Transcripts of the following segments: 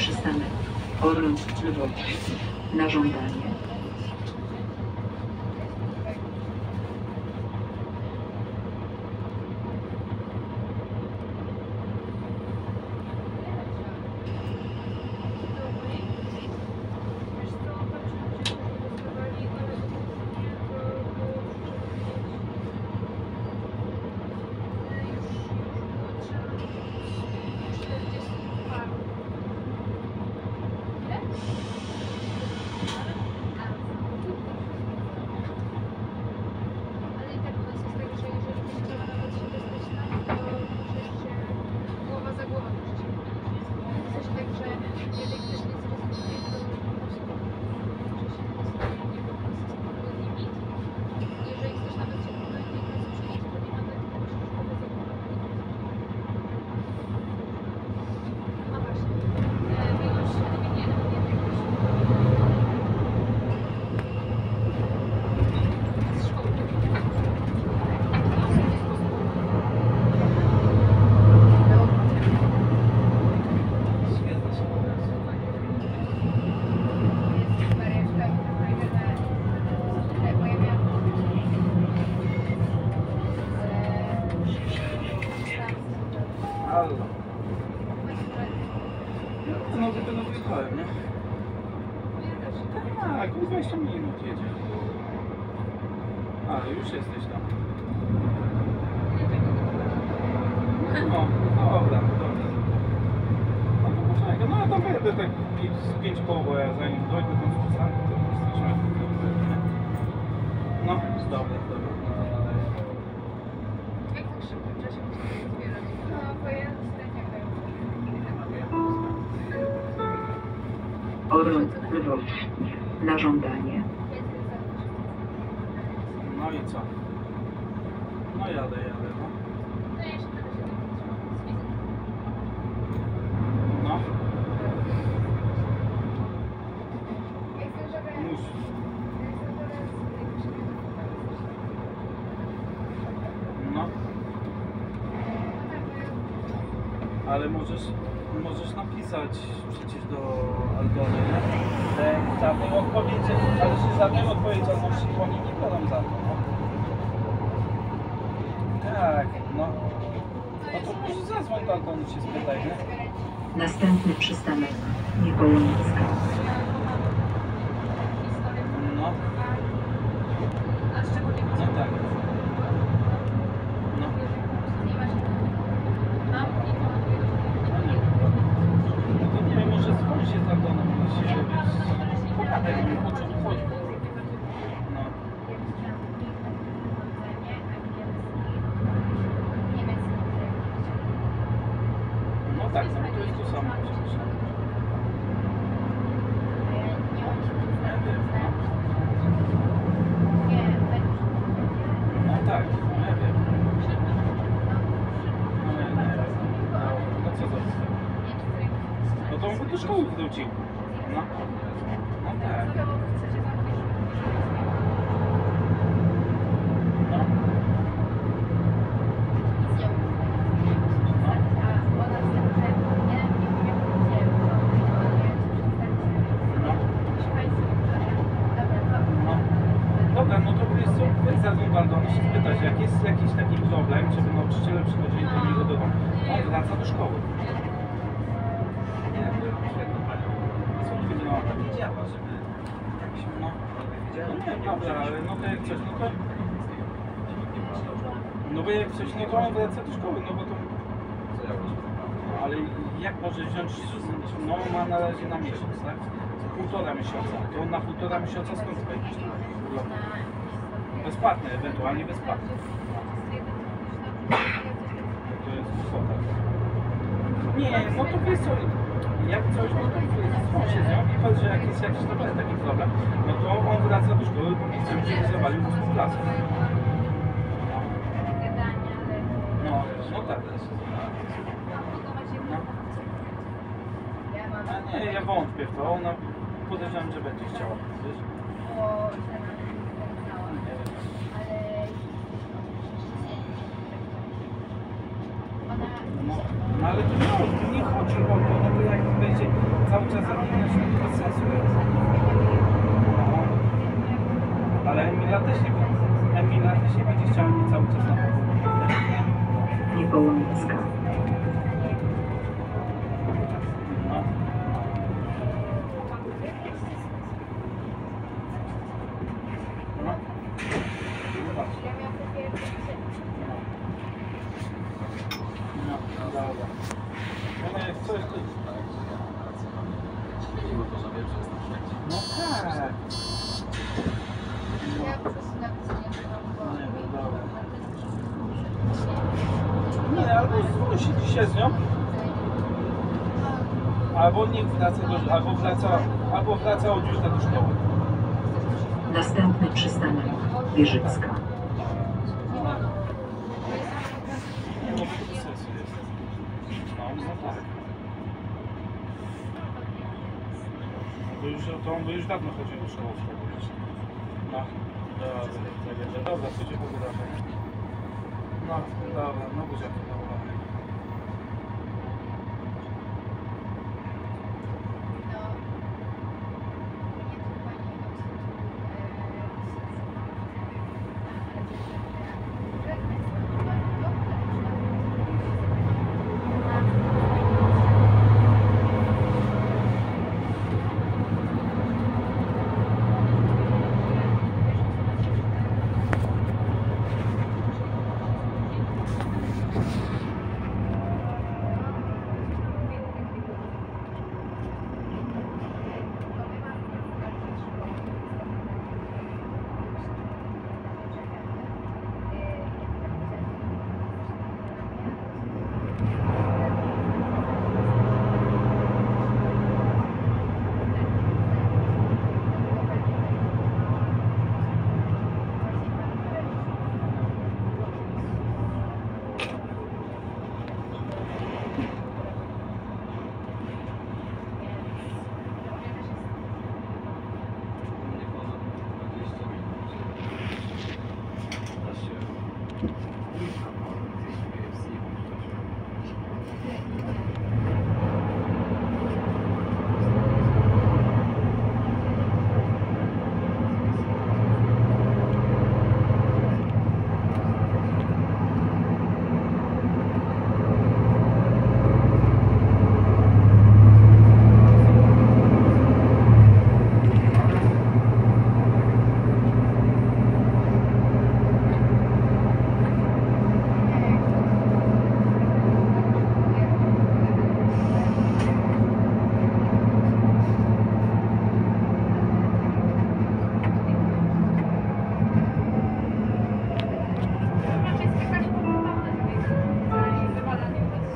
przystanek Orląt Lwów na żądanie. no, dobra, dobra. No to poczekaj, no ja tam będę tak 5 koło, bo ja zanim dojdę tam przystanę, to już jesteśmy. No, dobra, dobra. Jak tak szybko w czasie? No, ja na żądanie. No i co? No jadę, jadę. możesz, możesz napisać przecież do Aldony, nie? Żadnej odpowiedzi, ale się żadnej odpowiedzialności bo oni nie biorą za to. Tak, no. No to może zadzwoń do Aldony się spytaj, nie? Następny przystanek, Niegołonicka. Dobra, ale no to jak coś, no to... No bo jak coś, no to on wraca do szkoły, no bo to... Ale jak może wziąć, no ma na razie na miesiąc, tak? Półtora miesiąca. To on na półtora miesiąca skąd wejdziesz? Bezpłatny, ewentualnie bezpłatny. To jest kwota. Nie, no to wiesz co, jak coś, no to się z nią i powiedz, że jak jest jakiś naprawdę taki problem, no to on wraca do szkoły, bo nie chcemy, żeby zawalił mu klasę. No, no tak. A nie, ja wątpię w to, ona podejrzewam, że będzie chciała, wiesz? No, no ale to nie, to nie chodzi o to, no to będzie cały czas sensu jest. No. Ale Emila też nie Emila też nie będzie chciała mieć cały czas na powrót. Niepołomicka. No. No. Zobacz. No, dobra. Ona jak coś, to... No tak. Nie, albo zdzwoń się dzisiaj z nią, wraca do, albo wraca, albo wraca od jutra do szkoły. Następny przystanek Wieżycka. No. No, no tak. Już, to on by już dawno chodził do szkoły. No, dobra, tak będzie. Dobra, to. No, dobra, no buziaki, dobra.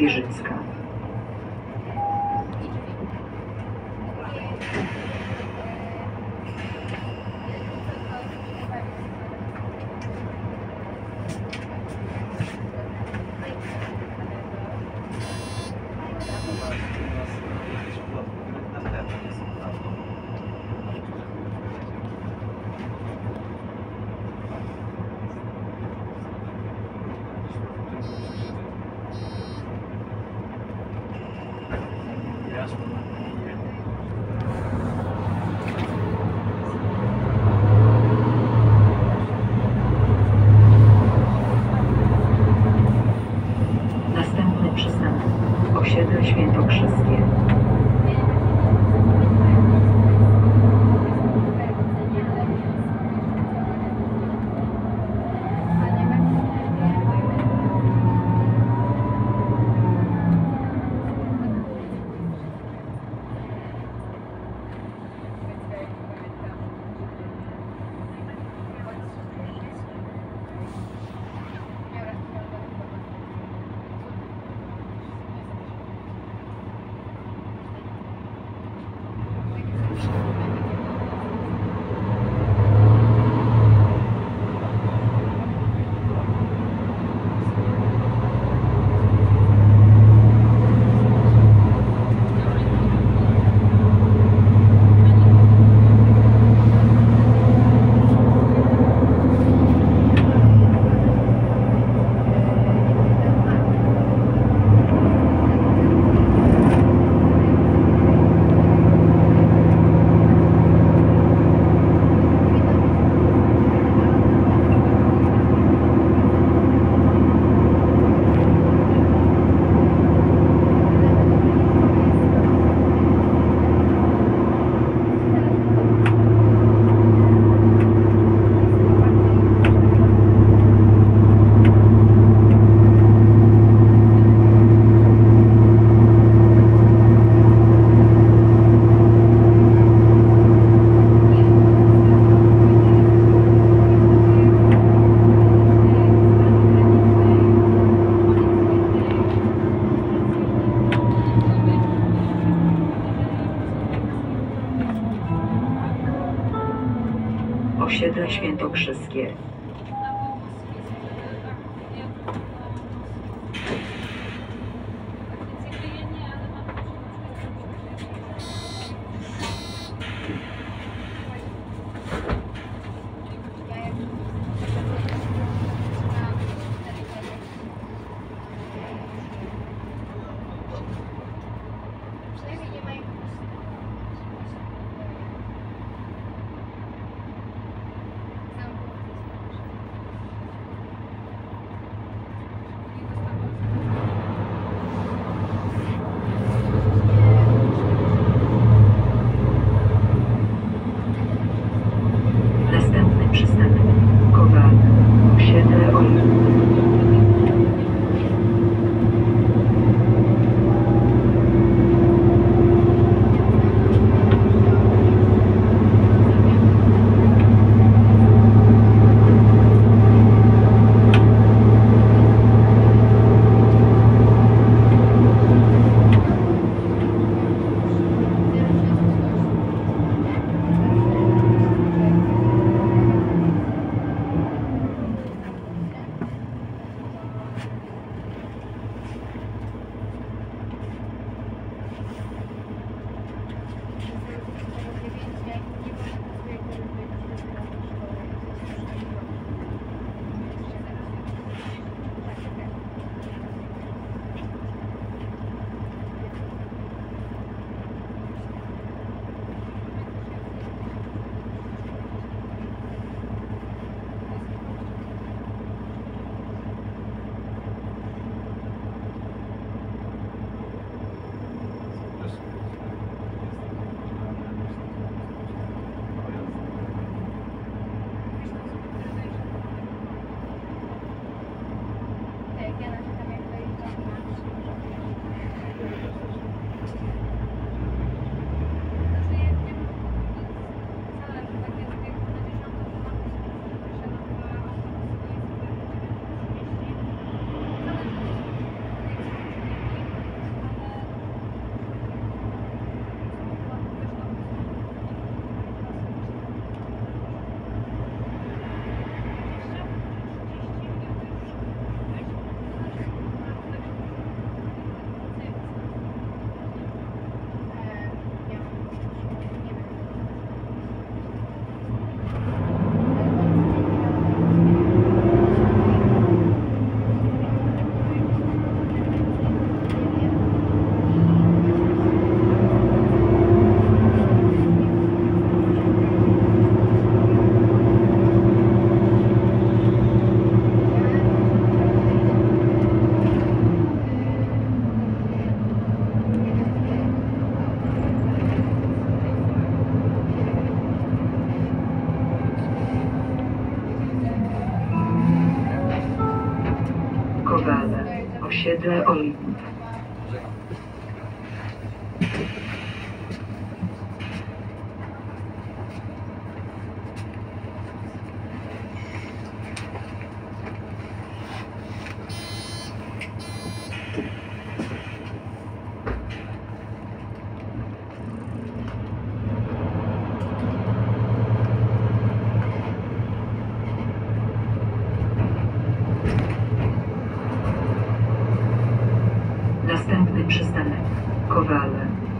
Бежецка.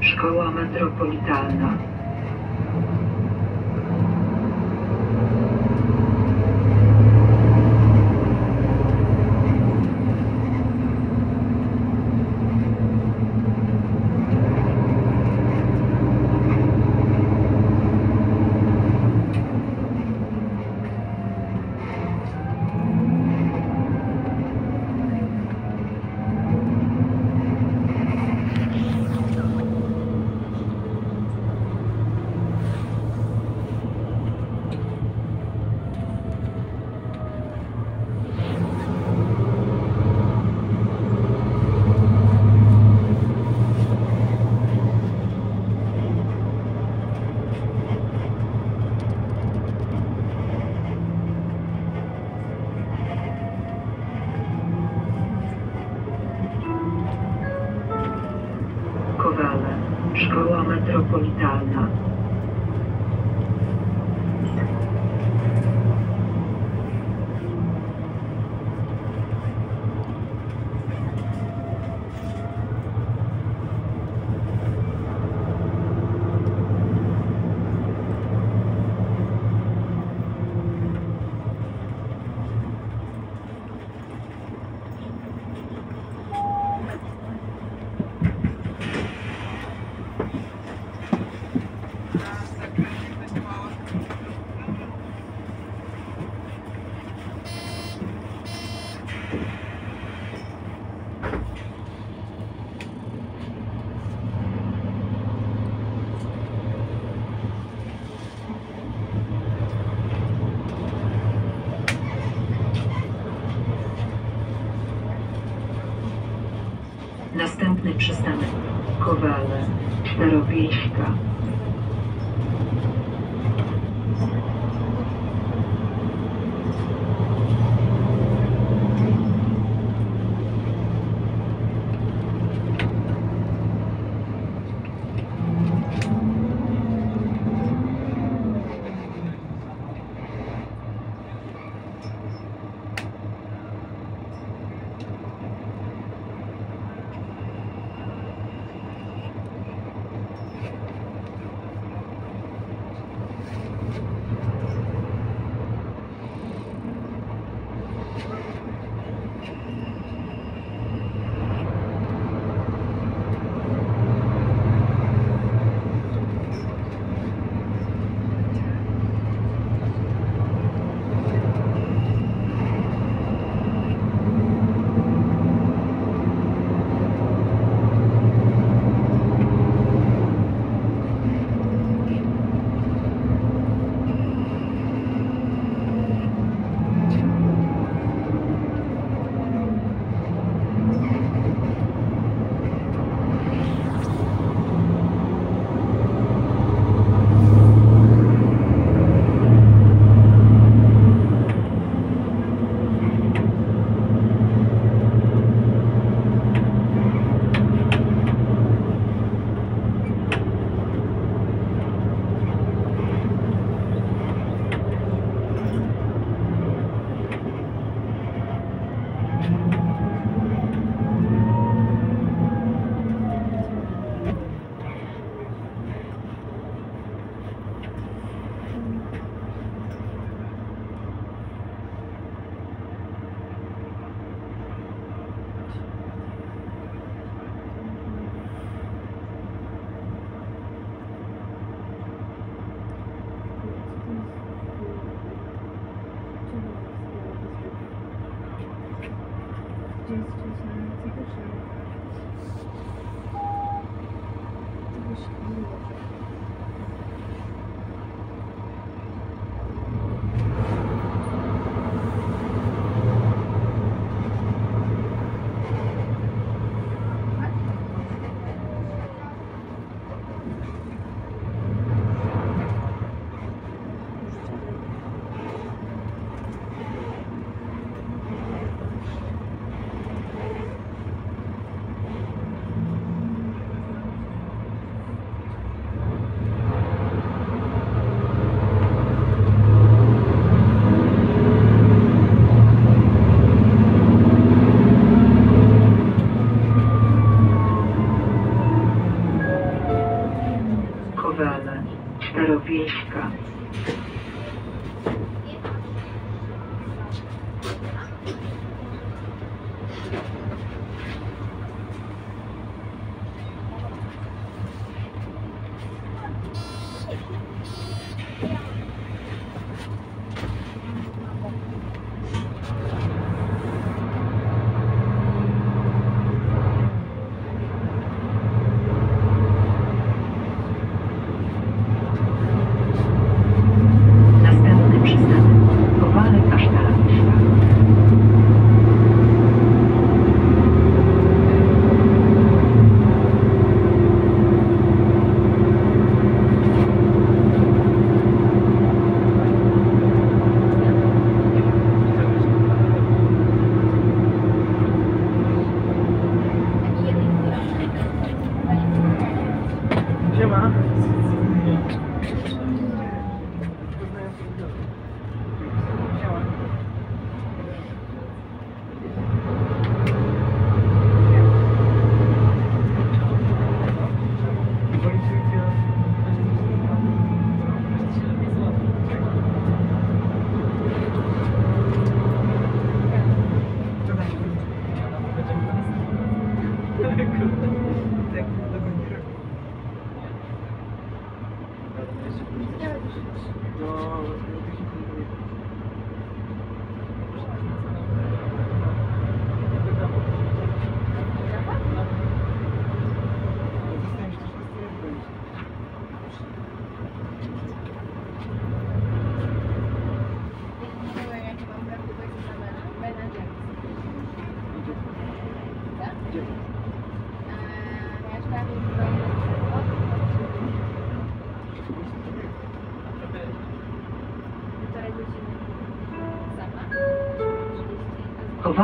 Szkoła Metropolitalna. Kowale. Szkoła Metropolitalna. Przystanek Kowale, Starowiejska.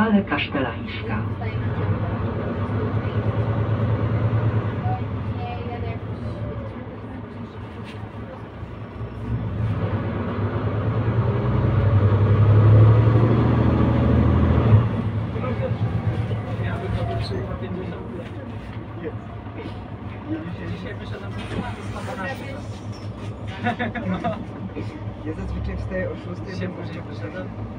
Katedrale Kasztelańska. Dzisiaj wyszedłem z Ja zazwyczaj wstaję o 6. Dzisiaj później wyszedłem.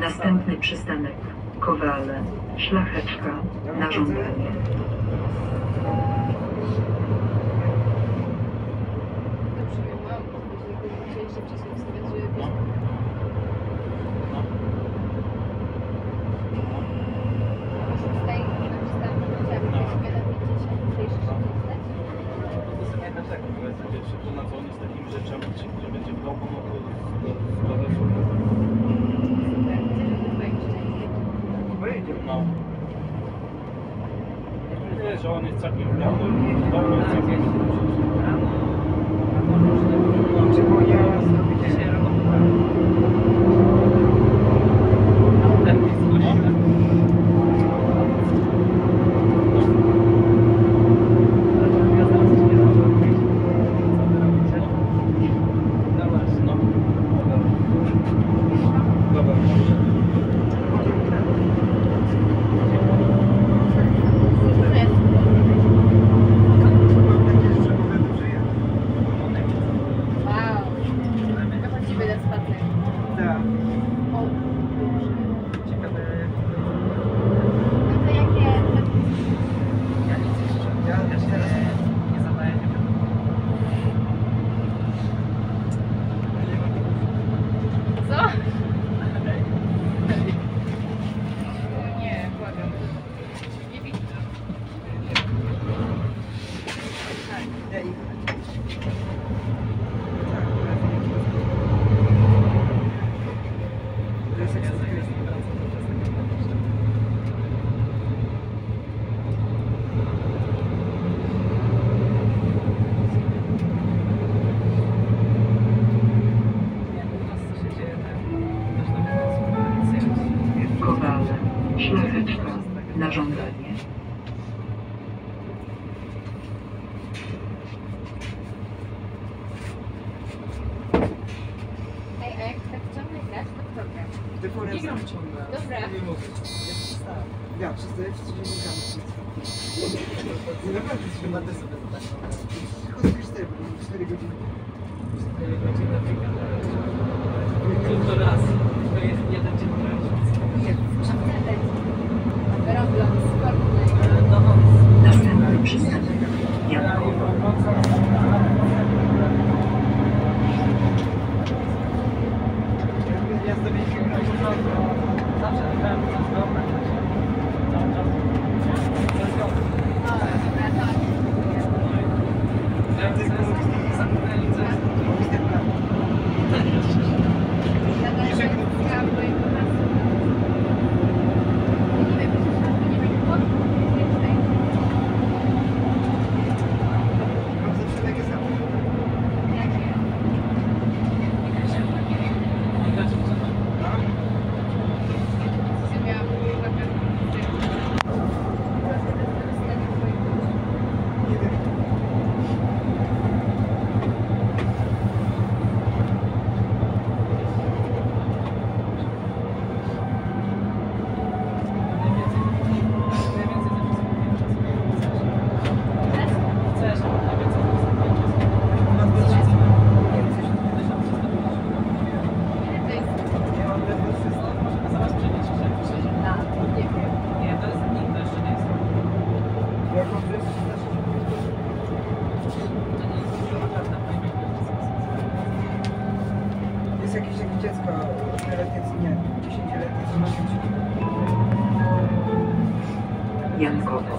Następny przystanek. Kowale. Szlacheczka. Narządzenie. on, it's up your nose. 对啊。Ty furię sam ciągle. Dobra. Nie mówię. Ja przestaję z dziennikami. Nie naprawdę się chyba ty sobie to tak Chodź już ty, 4 godziny. 4 godziny. Tylko raz. jak dziecko 4-letnie, nie, 10-letnie zobaczyć. Jankowo.